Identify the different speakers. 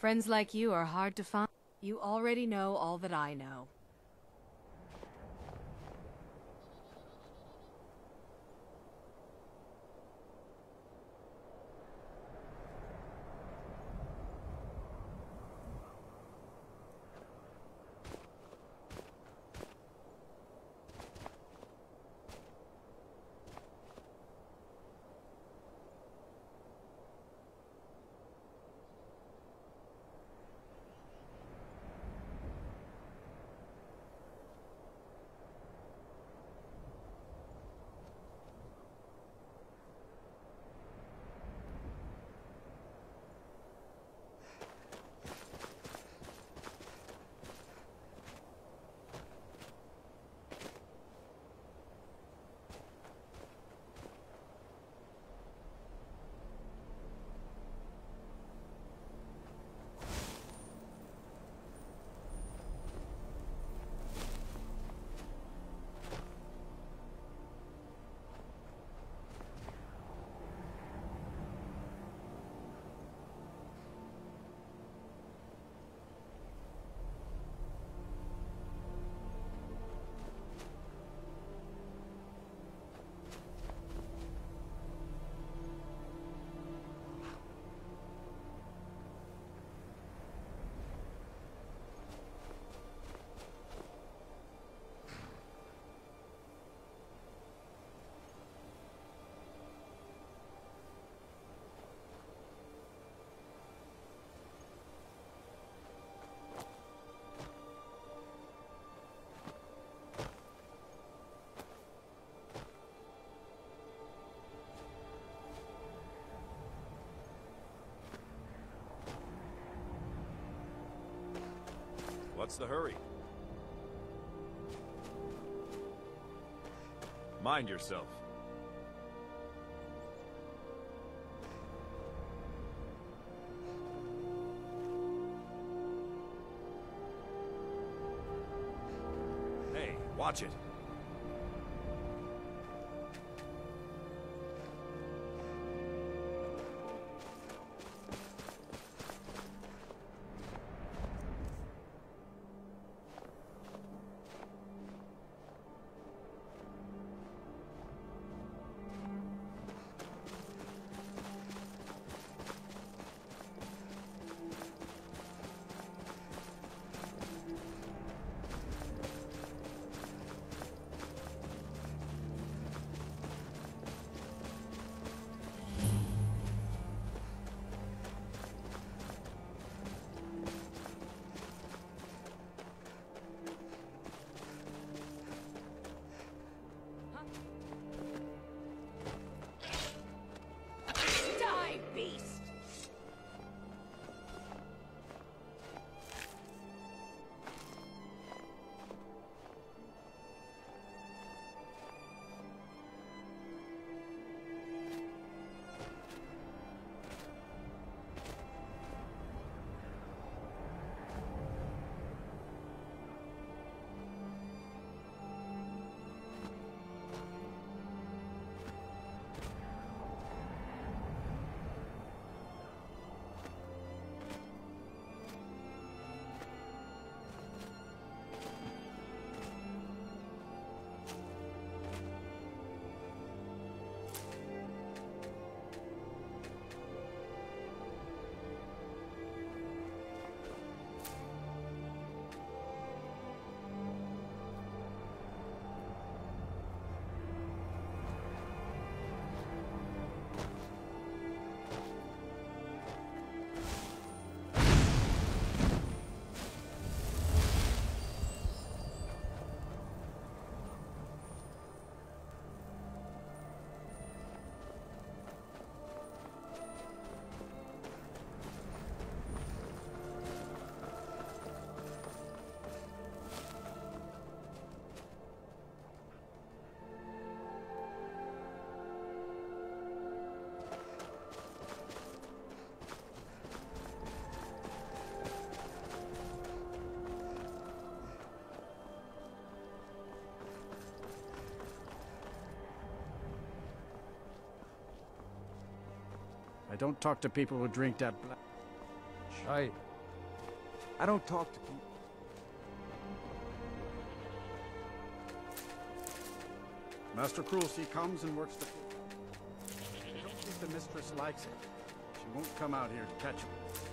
Speaker 1: Friends like you are hard to find. You already know all that I know.
Speaker 2: What's the hurry? Mind yourself. Hey, watch it.
Speaker 3: Don't talk to people who drink that black.
Speaker 4: Aye,
Speaker 3: I don't talk to people. Master Cruelty comes and works the... I don't think the mistress likes it. She won't come out here to catch him.